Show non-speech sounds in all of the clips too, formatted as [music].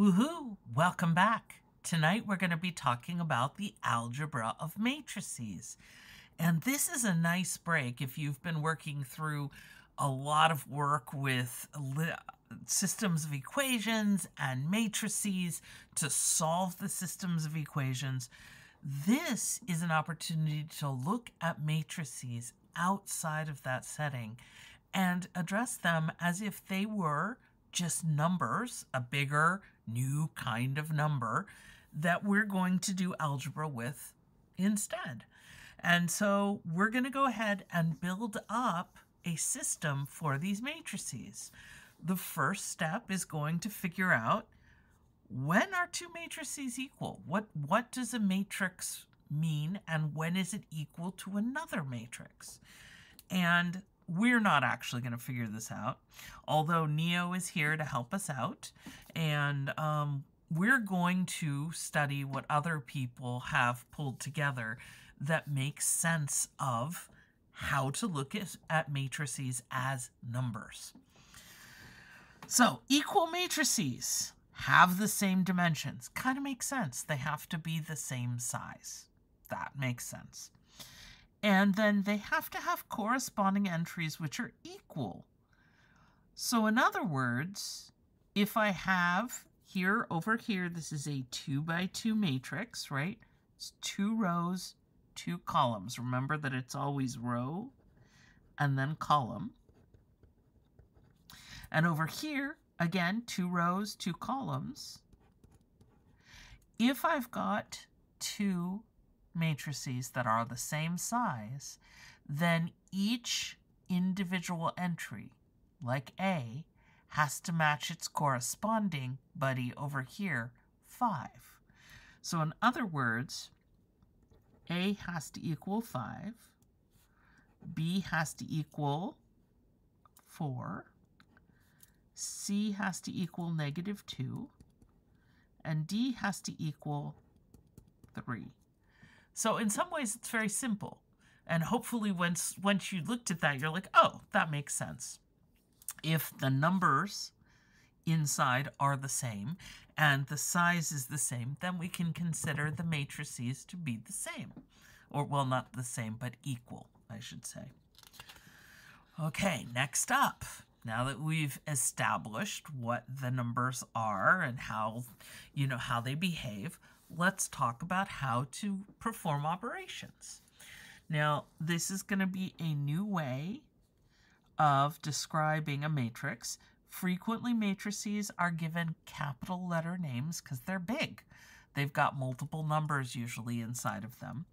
Woohoo! Welcome back. Tonight we're going to be talking about the algebra of matrices. And this is a nice break if you've been working through a lot of work with systems of equations and matrices to solve the systems of equations. This is an opportunity to look at matrices outside of that setting and address them as if they were just numbers, a bigger, new kind of number that we're going to do algebra with instead. And so we're going to go ahead and build up a system for these matrices. The first step is going to figure out when are two matrices equal? What, what does a matrix mean and when is it equal to another matrix? And we're not actually going to figure this out, although Neo is here to help us out. And um, we're going to study what other people have pulled together that makes sense of how to look at, at matrices as numbers. So, equal matrices have the same dimensions. Kind of makes sense. They have to be the same size. That makes sense. And then they have to have corresponding entries which are equal. So in other words, if I have here over here, this is a 2 by 2 matrix, right? It's two rows, two columns. Remember that it's always row and then column. And over here, again, two rows, two columns. If I've got two matrices that are the same size, then each individual entry, like A, has to match its corresponding buddy over here, 5. So in other words, A has to equal 5, B has to equal 4, C has to equal negative 2, and D has to equal 3. So in some ways, it's very simple. And hopefully once, once you looked at that, you're like, oh, that makes sense. If the numbers inside are the same and the size is the same, then we can consider the matrices to be the same. Or, well, not the same, but equal, I should say. Okay, next up. Now that we've established what the numbers are and how, you know, how they behave, let's talk about how to perform operations. Now, this is going to be a new way of describing a matrix. Frequently, matrices are given capital letter names because they're big. They've got multiple numbers usually inside of them.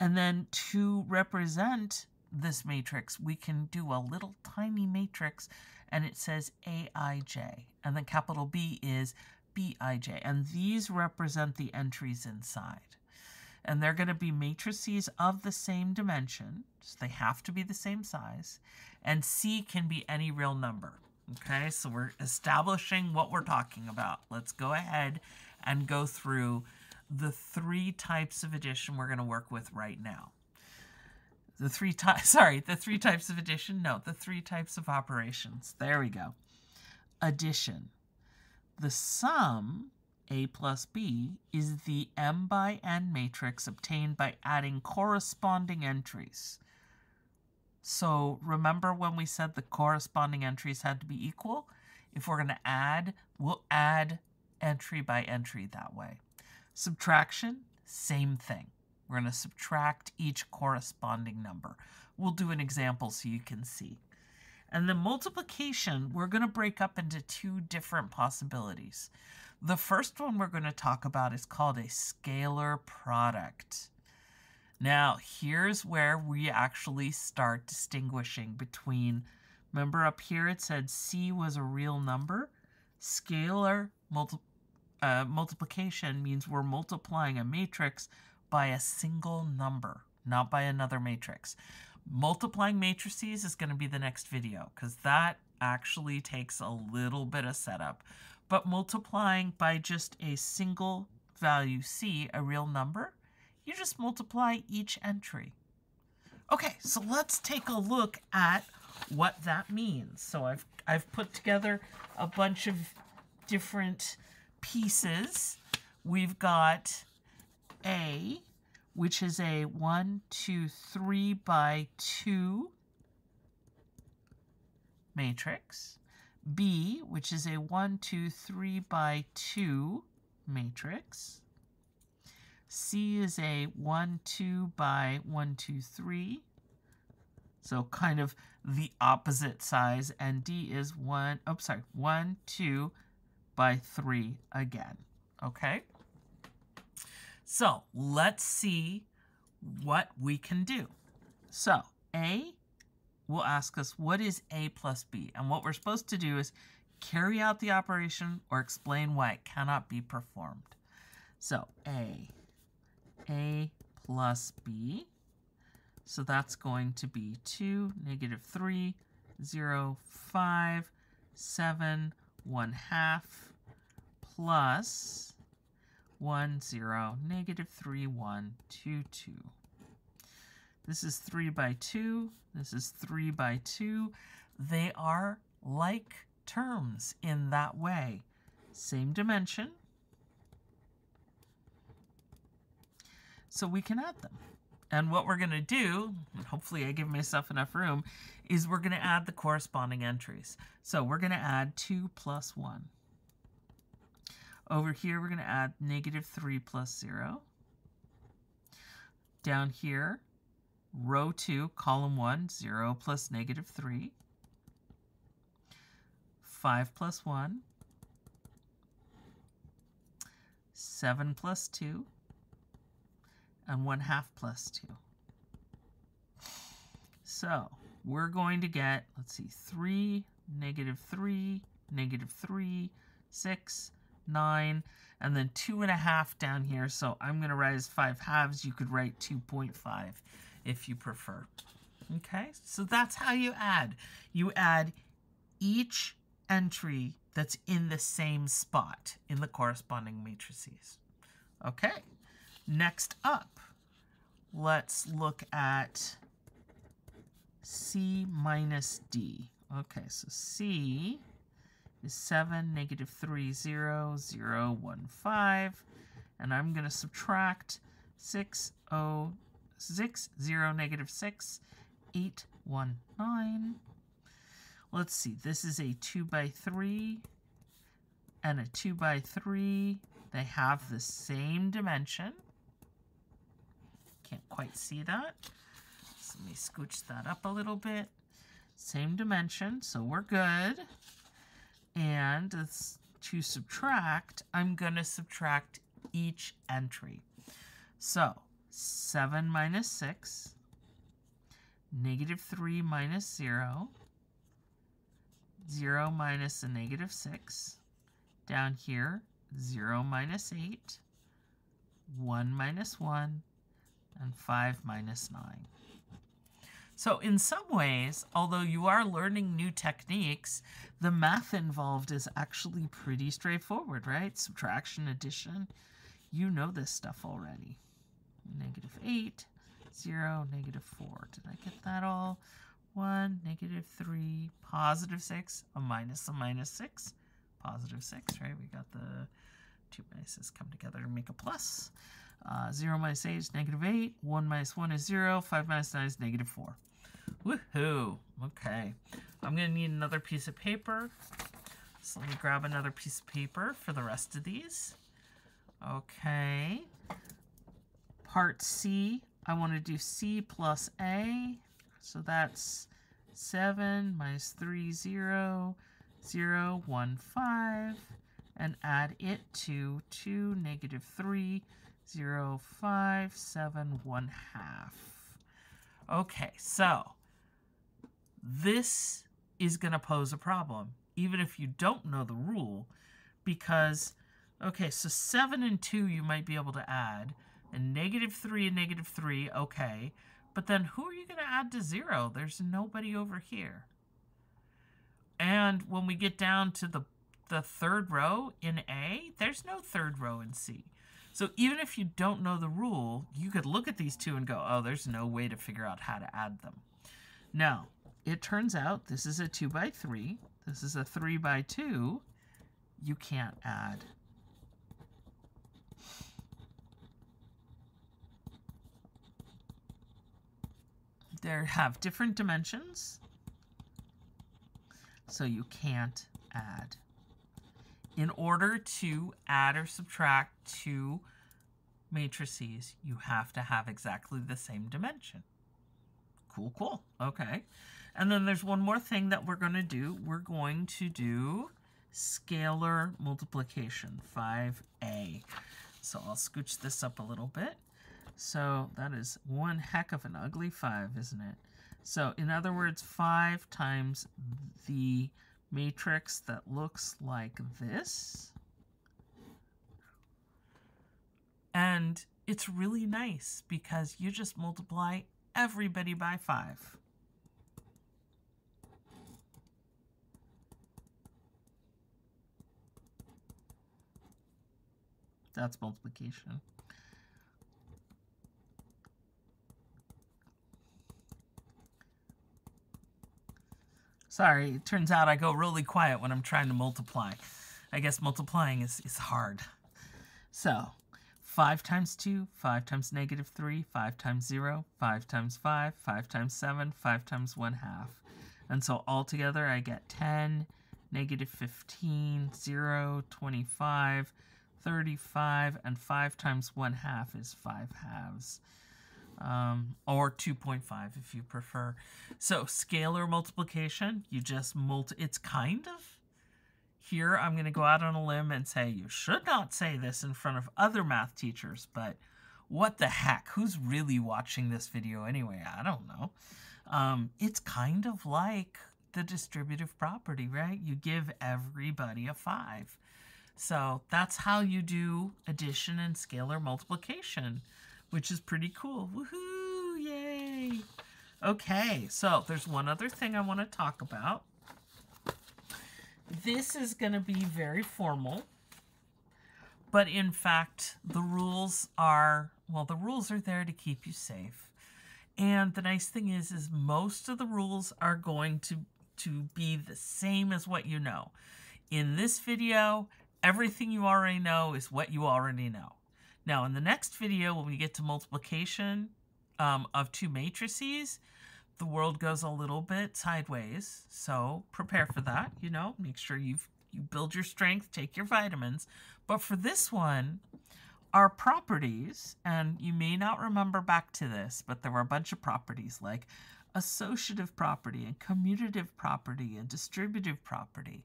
And then to represent this matrix, we can do a little tiny matrix and it says AIJ. And then capital B is Bij, and these represent the entries inside. And they're going to be matrices of the same dimension, so they have to be the same size, and C can be any real number. Okay, so we're establishing what we're talking about. Let's go ahead and go through the three types of addition we're going to work with right now. The three types, [laughs] sorry, the three types of addition, no, the three types of operations. There we go. Addition. The sum, A plus B, is the m by n matrix obtained by adding corresponding entries. So remember when we said the corresponding entries had to be equal? If we're going to add, we'll add entry by entry that way. Subtraction, same thing. We're going to subtract each corresponding number. We'll do an example so you can see. And the multiplication, we're going to break up into two different possibilities. The first one we're going to talk about is called a scalar product. Now, here's where we actually start distinguishing between, remember up here it said C was a real number? Scalar multi uh, multiplication means we're multiplying a matrix by a single number, not by another matrix. Multiplying matrices is going to be the next video because that actually takes a little bit of setup. But multiplying by just a single value c, a real number, you just multiply each entry. Okay, so let's take a look at what that means. So I've, I've put together a bunch of different pieces, we've got A, which is a 1, 2, 3 by 2 matrix. B, which is a 1, 2, 3 by 2 matrix. C is a 1, 2 by 1, 2, 3. So kind of the opposite size. And D is 1, oh, sorry, 1, 2 by 3 again. Okay? So let's see what we can do. So A will ask us what is A plus B? And what we're supposed to do is carry out the operation or explain why it cannot be performed. So A, A plus B. So that's going to be 2, negative 3, 0, 5, 7, 1 half, plus 1, 0, negative 3, 1, 2, 2. This is 3 by 2. This is 3 by 2. They are like terms in that way. Same dimension. So we can add them. And what we're going to do, and hopefully I give myself enough room, is we're going to add the corresponding entries. So we're going to add 2 plus 1. Over here, we're going to add negative 3 plus 0. Down here, row 2, column 1, 0 plus negative 3. 5 plus 1. 7 plus 2 and 1 half plus 2. So we're going to get, let's see, 3, negative 3, negative 3, 6, 9, and then 2 and a half down here. So I'm going to write as 5 halves. You could write 2.5 if you prefer. Okay, so that's how you add. You add each entry that's in the same spot in the corresponding matrices. Okay. Next up, let's look at C minus D. Okay, so C is 7, negative 3, 0, 0, 1, 5. And I'm going to subtract 6, 0, 6, 0, negative 6, 8, 1, 9. Let's see, this is a 2 by 3 and a 2 by 3. They have the same dimension. Can't quite see that. So let me scooch that up a little bit. Same dimension, so we're good. And to subtract, I'm going to subtract each entry. So 7 minus 6, negative 3 minus 0, 0 minus a negative 6. Down here, 0 minus 8, 1 minus 1, and 5 minus 9. So in some ways, although you are learning new techniques, the math involved is actually pretty straightforward, right? Subtraction, addition, you know this stuff already. Negative 8, 0, negative 4. Did I get that all? 1, negative 3, positive 6, a minus a minus 6, positive 6, right? We got the two minuses come together to make a plus. Uh, 0 minus 8 is negative 8. 1 minus 1 is 0. 5 minus 9 is negative 4. Woohoo! Okay. I'm going to need another piece of paper. So let me grab another piece of paper for the rest of these. Okay. Part C, I want to do C plus A. So that's 7 minus 3, 0, 0, 1, 5. And add it to 2, negative 3, 0, 5, 7, 1 half. Okay, so this is going to pose a problem, even if you don't know the rule, because, okay, so 7 and 2 you might be able to add, and negative 3 and negative 3, okay, but then who are you going to add to 0? There's nobody over here. And when we get down to the, the third row in A, there's no third row in C. So even if you don't know the rule, you could look at these two and go, oh, there's no way to figure out how to add them. Now, it turns out this is a 2 by 3. This is a 3 by 2. You can't add. They have different dimensions, so you can't add. In order to add or subtract two matrices, you have to have exactly the same dimension. Cool, cool. Okay. And then there's one more thing that we're going to do. We're going to do scalar multiplication, 5a. So I'll scooch this up a little bit. So that is one heck of an ugly 5, isn't it? So in other words, 5 times the matrix that looks like this. And it's really nice because you just multiply everybody by 5. That's multiplication. Sorry, it turns out I go really quiet when I'm trying to multiply. I guess multiplying is, is hard. So, 5 times 2, 5 times negative 3, 5 times 0, 5 times 5, 5 times 7, 5 times 1 half. And so altogether I get 10, negative 15, 0, 25, 35, and 5 times 1 half is 5 halves. Um, or 2.5 if you prefer. So scalar multiplication, you just multi, it's kind of, here I'm going to go out on a limb and say you should not say this in front of other math teachers, but what the heck? Who's really watching this video anyway? I don't know. Um, it's kind of like the distributive property, right? You give everybody a 5. So that's how you do addition and scalar multiplication, which is pretty cool. Woohoo! Yay! Okay, so there's one other thing I want to talk about. This is going to be very formal, but in fact, the rules are, well, the rules are there to keep you safe. And the nice thing is, is most of the rules are going to, to be the same as what you know. In this video, everything you already know is what you already know. Now, in the next video, when we get to multiplication um, of two matrices, the world goes a little bit sideways. So prepare for that, you know, make sure you've you build your strength, take your vitamins. But for this one, our properties, and you may not remember back to this, but there were a bunch of properties like associative property and commutative property and distributive property.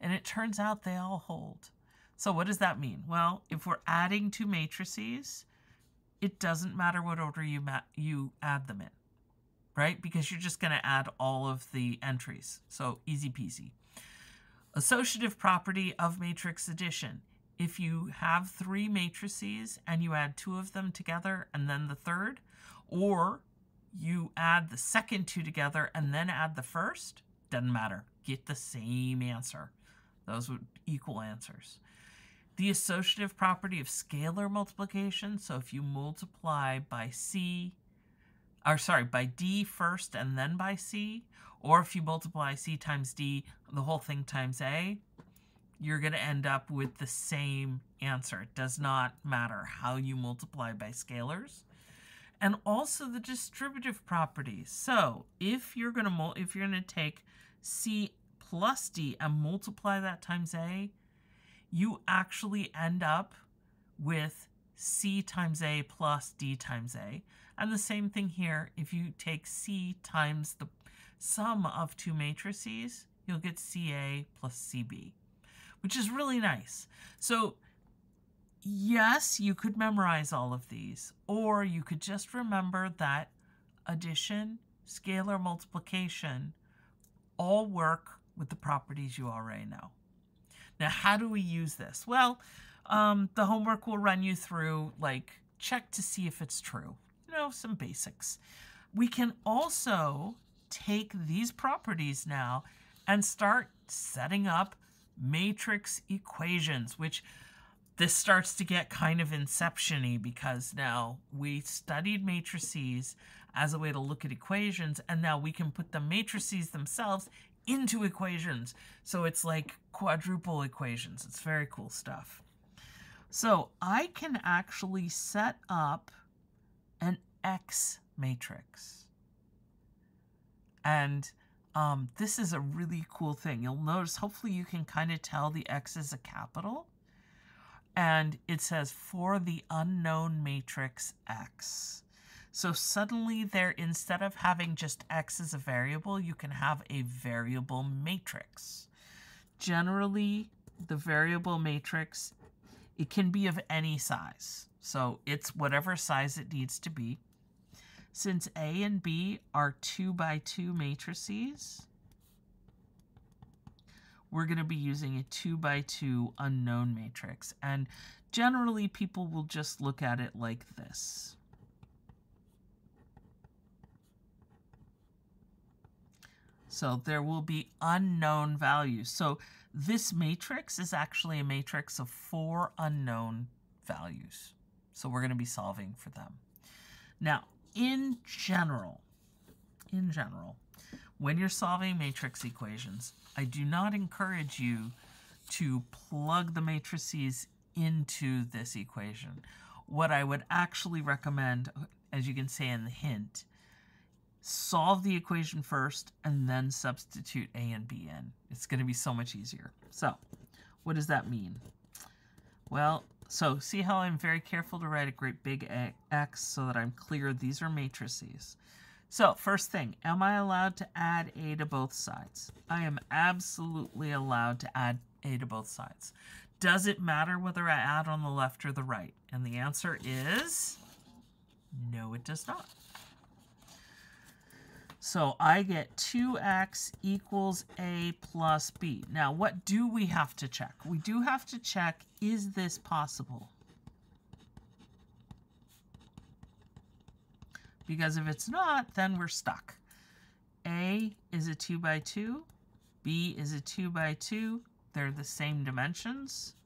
And it turns out they all hold. So what does that mean? Well, if we're adding two matrices, it doesn't matter what order you you add them in, right? Because you're just going to add all of the entries. So easy peasy. Associative property of matrix addition. If you have three matrices and you add two of them together and then the third, or you add the second two together and then add the first, doesn't matter. Get the same answer. Those would equal answers. The associative property of scalar multiplication, so if you multiply by C, or sorry, by D first and then by C, or if you multiply C times D, the whole thing times A, you're going to end up with the same answer. It does not matter how you multiply by scalars. And also the distributive properties. So if you're going to if you're going to take C plus D and multiply that times A, you actually end up with C times A plus D times A. And the same thing here, if you take C times the sum of two matrices, you'll get CA plus CB, which is really nice. So yes, you could memorize all of these, or you could just remember that addition, scalar multiplication, all work with the properties you already know. Now, how do we use this? Well, um, the homework will run you through, like, check to see if it's true. You know, some basics. We can also take these properties now and start setting up matrix equations, which this starts to get kind of inception-y because now we studied matrices as a way to look at equations, and now we can put the matrices themselves into equations. So it's like quadruple equations. It's very cool stuff. So I can actually set up an X matrix. And um, this is a really cool thing. You'll notice, hopefully you can kind of tell the x is a capital. And it says for the unknown matrix x. So suddenly there, instead of having just x as a variable, you can have a variable matrix. Generally, the variable matrix, it can be of any size. So it's whatever size it needs to be. Since A and B are 2 by 2 matrices, we're going to be using a 2 by 2 unknown matrix. And generally, people will just look at it like this. So there will be unknown values. So this matrix is actually a matrix of four unknown values. So we're going to be solving for them. Now, in general, in general, when you're solving matrix equations, I do not encourage you to plug the matrices into this equation. What I would actually recommend, as you can say in the hint, solve the equation first and then substitute a and b in. It's going to be so much easier. So, what does that mean? Well, so see how I'm very careful to write a great big X so that I'm clear these are matrices. So first thing, am I allowed to add A to both sides? I am absolutely allowed to add A to both sides. Does it matter whether I add on the left or the right? And the answer is no, it does not. So I get 2x equals a plus b. Now, what do we have to check? We do have to check, is this possible? Because if it's not, then we're stuck. A is a 2 by 2. B is a 2 by 2. They're the same dimensions.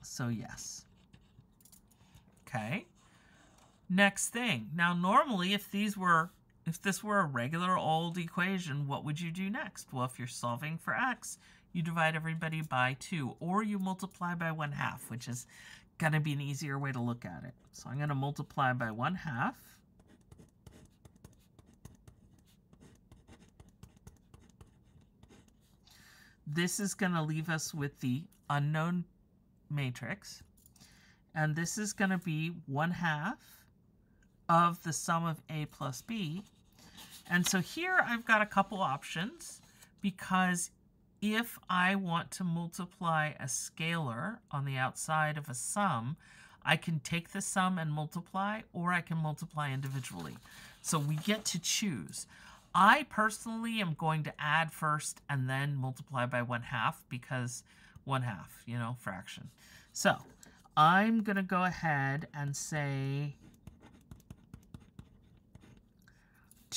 So yes. Okay. Next thing. Now, normally, if these were, if this were a regular old equation, what would you do next? Well, if you're solving for x, you divide everybody by 2, or you multiply by 1 half, which is going to be an easier way to look at it. So I'm going to multiply by 1 half. This is going to leave us with the unknown matrix. And this is going to be 1 half of the sum of a plus b. And so here I've got a couple options because if I want to multiply a scalar on the outside of a sum, I can take the sum and multiply, or I can multiply individually. So we get to choose. I personally am going to add first and then multiply by 1 half because 1 half, you know, fraction. So I'm going to go ahead and say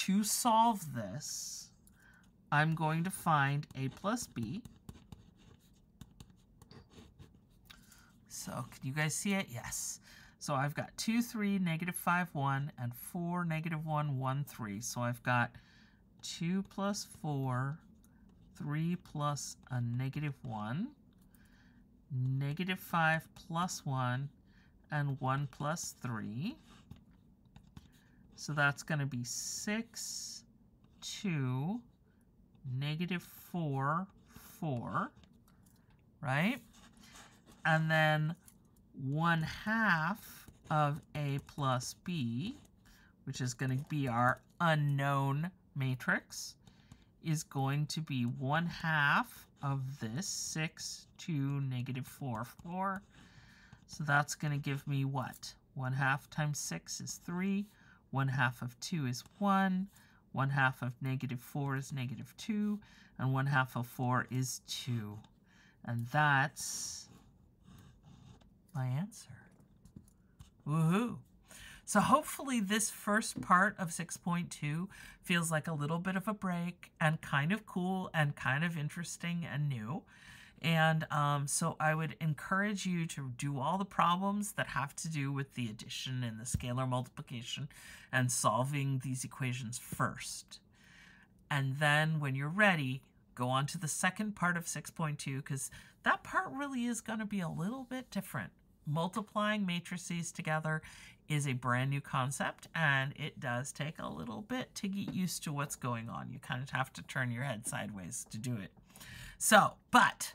to solve this, I'm going to find a plus b. So can you guys see it? Yes. So I've got 2, 3, negative 5, 1, and 4, negative 1, 1, 3. So I've got 2 plus 4, 3 plus a negative 1, negative 5 plus 1, and 1 plus 3. So that's going to be 6, 2, negative 4, 4, right? And then 1 half of a plus b, which is going to be our unknown matrix, is going to be 1 half of this, 6, 2, negative 4, 4. So that's going to give me what? 1 half times 6 is 3. 1 half of 2 is 1, 1 half of negative 4 is negative 2, and 1 half of 4 is 2. And that's my answer. Woohoo! So hopefully this first part of 6.2 feels like a little bit of a break and kind of cool and kind of interesting and new. And um, so I would encourage you to do all the problems that have to do with the addition and the scalar multiplication and solving these equations first. And then when you're ready, go on to the second part of 6.2 because that part really is going to be a little bit different. multiplying matrices together is a brand new concept and it does take a little bit to get used to what's going on. You kind of have to turn your head sideways to do it. So, but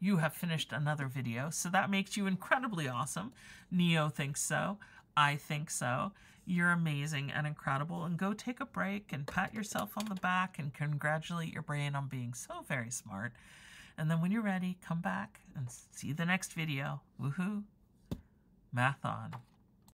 you have finished another video, so that makes you incredibly awesome. Neo thinks so. I think so. You're amazing and incredible. And go take a break and pat yourself on the back and congratulate your brain on being so very smart. And then when you're ready, come back and see the next video. Woohoo! Math on.